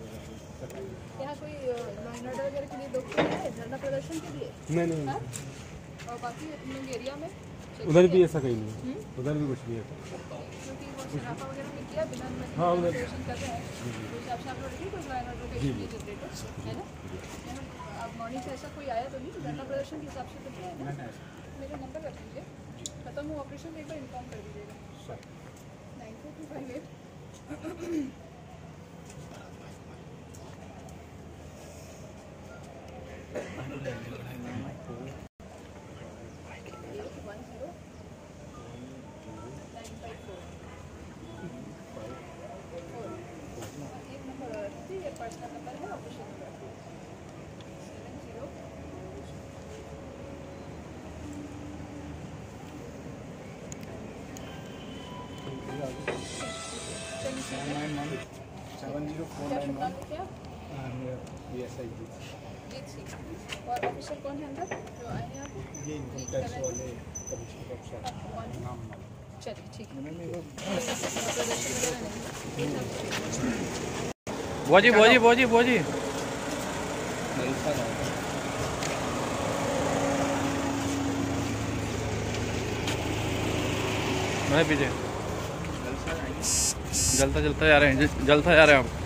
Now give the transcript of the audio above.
यहाँ कोई लाइन वगैरह के लिए लोग तो है धरना प्रदर्शन के लिए? नहीं नहीं। हाँ? और बाकी लोग एरिया में? उधर भी ऐसा कहीं नहीं उधर भी कुछ नहीं है। हाँ, के उधर- प्रदर्शन कर मॉर्निंग से ऐसा कोई आया तो नहीं धरना प्रदर्शन के हिसाब से तो नहीं है ना। मेरा नंबर रख लीजिए खत्म हुआ ऑपरेशन एक बार इन्फॉर्म कर दीजिएगा। Nine four two five eight one zero nine five four four एक नंबर और रखिए ये पर्सनल नंबर है ऑपरेशन नंबर सेवन ज़ीरो चलिए ठीक है बोजी बोजी बोजी बोजी। मैं पीछे जलता जलता जा रहे हैं जलता जा रहे हैं आप